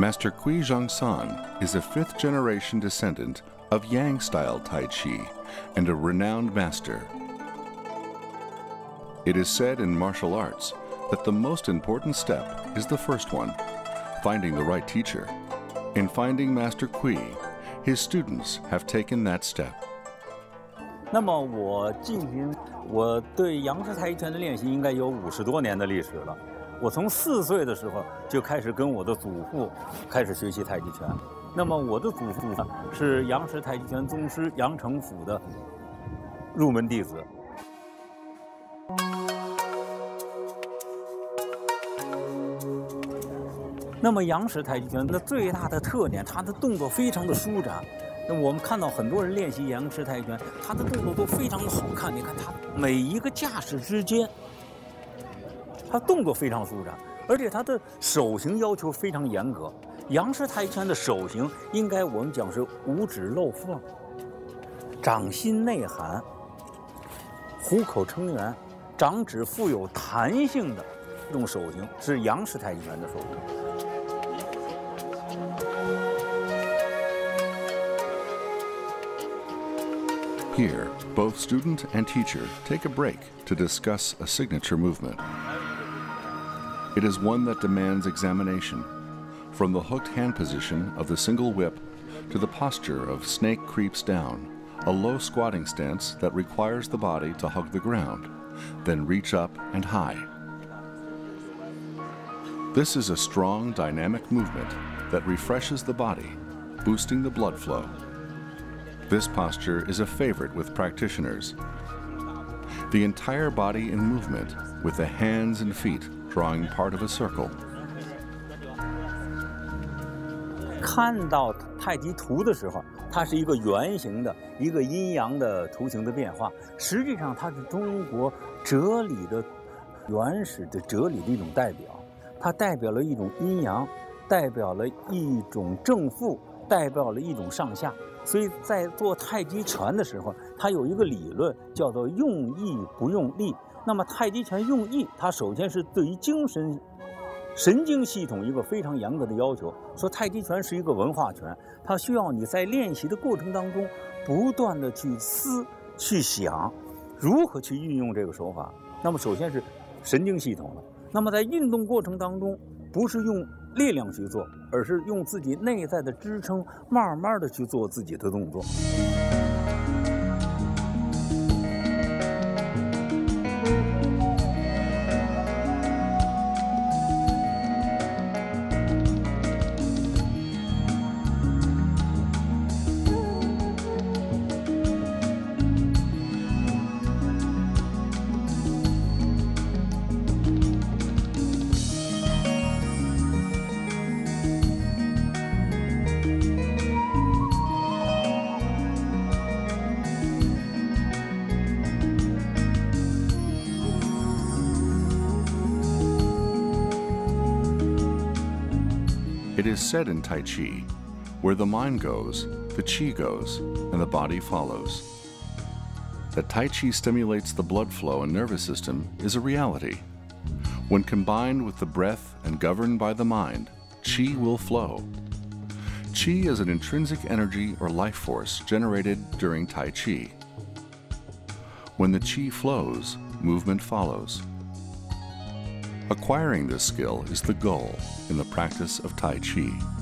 Master Cui Zhongsan is a fifth generation descendant of Yang style Tai Chi and a renowned master. It is said in martial arts that the most important step is the first one finding the right teacher. In finding Master Cui, his students have taken that step. 那么我进行我对杨氏太极拳的练习应该有五十多年的历史了。我从四岁的时候就开始跟我的祖父开始学习太极拳。那么我的祖父呢是杨氏太极拳宗师杨成甫的入门弟子。那么杨氏太极拳的最大的特点，它的动作非常的舒展。那我们看到很多人练习杨氏太极拳，他的动作都非常的好看。你看他每一个架势之间，他动作非常舒展，而且他的手型要求非常严格。杨氏太极拳的手型应该我们讲是五指漏缝、掌心内含、虎口撑圆、掌指富有弹性的这种手型，是杨氏太极拳的手型。Here, both student and teacher take a break to discuss a signature movement. It is one that demands examination, from the hooked hand position of the single whip to the posture of snake creeps down, a low squatting stance that requires the body to hug the ground, then reach up and high. This is a strong, dynamic movement that refreshes the body, boosting the blood flow this posture is a favorite with practitioners The entire body in movement, with the hands and feet drawing part of a circle. 看到太极图的时候，它是一个圆形的一个阴阳的图形的变化。实际上，它是中国哲理的原始的哲理的一种代表。它代表了一种阴阳，代表了一种正负，代表了一种上下。 所以在做太极拳的时候，它有一个理论叫做用意不用力。那么太极拳用意，它首先是对于精神、神经系统一个非常严格的要求。说太极拳是一个文化拳，它需要你在练习的过程当中，不断的去思、去想，如何去运用这个手法。那么首先是神经系统的。那么在运动过程当中，不是用。力量去做，而是用自己内在的支撑，慢慢的去做自己的动作。It is said in Tai Chi, where the mind goes, the Qi goes, and the body follows. That Tai Chi stimulates the blood flow and nervous system is a reality. When combined with the breath and governed by the mind, Qi will flow. Qi is an intrinsic energy or life force generated during Tai Chi. When the Qi flows, movement follows. Acquiring this skill is the goal in the practice of Tai Chi.